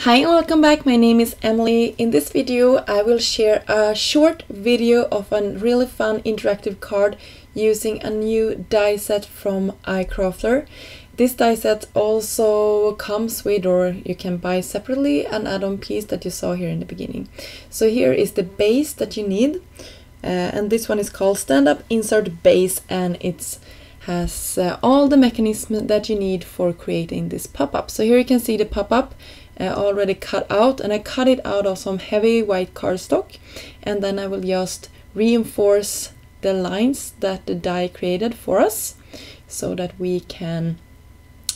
Hi and welcome back, my name is Emelie. In this video I will share a short video of a really fun interactive card using a new die set from iCrafter. This die set also comes with or you can buy separately an add-on piece that you saw here in the beginning. So here is the base that you need uh, and this one is called Stand Up Insert Base and it has uh, all the mechanism that you need for creating this pop-up. So here you can see the pop-up uh, already cut out and I cut it out of some heavy white cardstock and then I will just reinforce the lines that the die created for us so that we can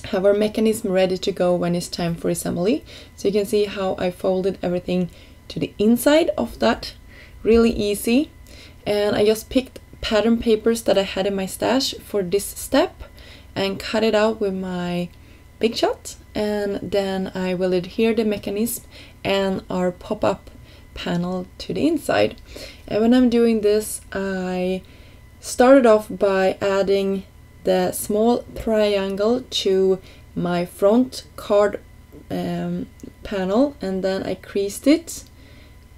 have our mechanism ready to go when it's time for assembly. So you can see how I folded everything to the inside of that really easy and I just picked pattern papers that I had in my stash for this step and cut it out with my Big Shot and then I will adhere the mechanism and our pop-up panel to the inside. And when I'm doing this I started off by adding the small triangle to my front card um, panel and then I creased it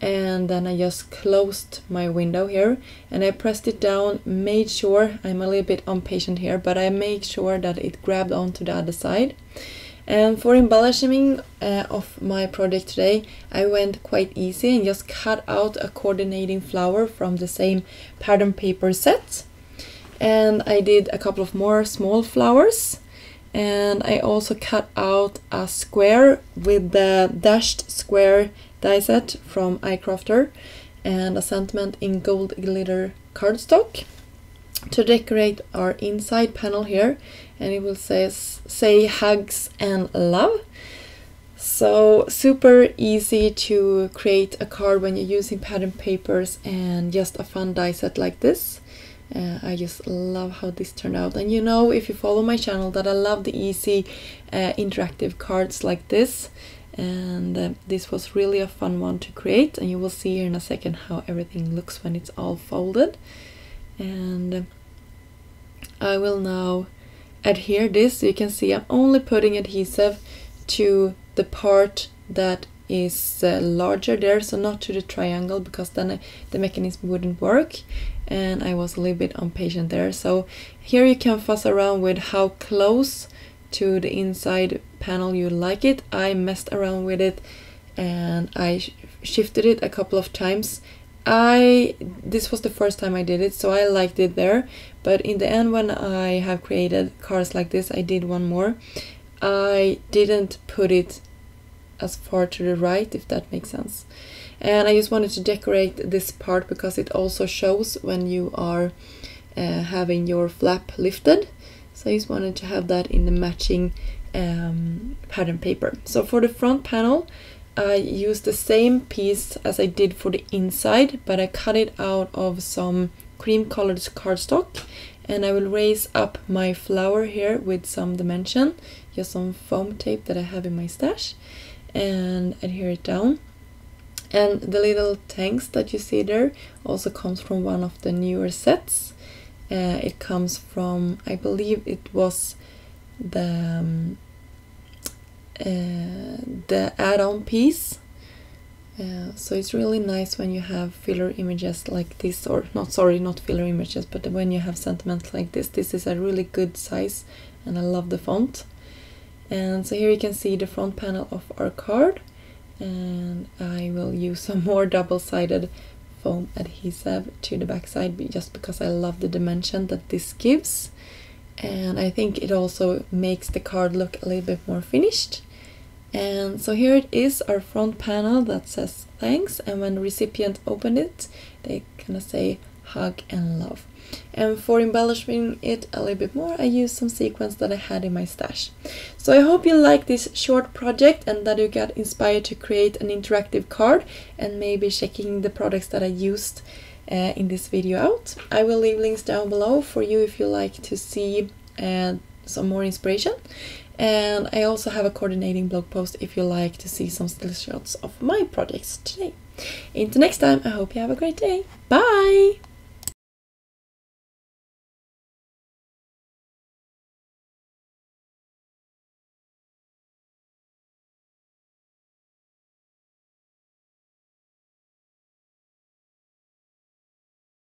and then I just closed my window here and I pressed it down made sure I'm a little bit impatient here but I made sure that it grabbed onto the other side. And for embellishing uh, of my project today I went quite easy and just cut out a coordinating flower from the same pattern paper set. And I did a couple of more small flowers. And I also cut out a square with the dashed square die set from iCrafter and a sentiment in gold glitter cardstock. To decorate our inside panel here and it will say, say hugs and love. So super easy to create a card when you're using pattern papers and just a fun die set like this. Uh, I just love how this turned out. And you know if you follow my channel that I love the easy uh, interactive cards like this and uh, this was really a fun one to create and you will see here in a second how everything looks when it's all folded. And uh, I will now adhere this. You can see I'm only putting adhesive to the part that is uh, larger there so not to the triangle because then uh, the mechanism wouldn't work. And I was a little bit impatient there. So here you can fuss around with how close to the inside panel you like it. I messed around with it and I sh shifted it a couple of times. I this was the first time I did it so I liked it there but in the end when I have created cards like this I did one more I didn't put it as far to the right if that makes sense and I just wanted to decorate this part because it also shows when you are uh, having your flap lifted so I just wanted to have that in the matching um, pattern paper. So for the front panel, I used the same piece as I did for the inside, but I cut it out of some cream colored cardstock and I will raise up my flower here with some dimension, just some foam tape that I have in my stash and adhere it down. And the little tanks that you see there also comes from one of the newer sets. Uh, it comes from, I believe it was the um, uh, the add-on piece. Uh, so it's really nice when you have filler images like this, or not sorry, not filler images, but when you have sentiments like this. This is a really good size, and I love the font. And so here you can see the front panel of our card, and I will use some more double-sided foam adhesive to the backside just because I love the dimension that this gives. And I think it also makes the card look a little bit more finished. And so here it is our front panel that says thanks. And when the recipient open it they kind of say hug and love and for embellishing it a little bit more I used some sequins that I had in my stash. So I hope you like this short project and that you got inspired to create an interactive card and maybe checking the products that I used uh, in this video out. I will leave links down below for you if you like to see uh, some more inspiration. And I also have a coordinating blog post if you like to see some still shots of my projects today. Until next time, I hope you have a great day. Bye!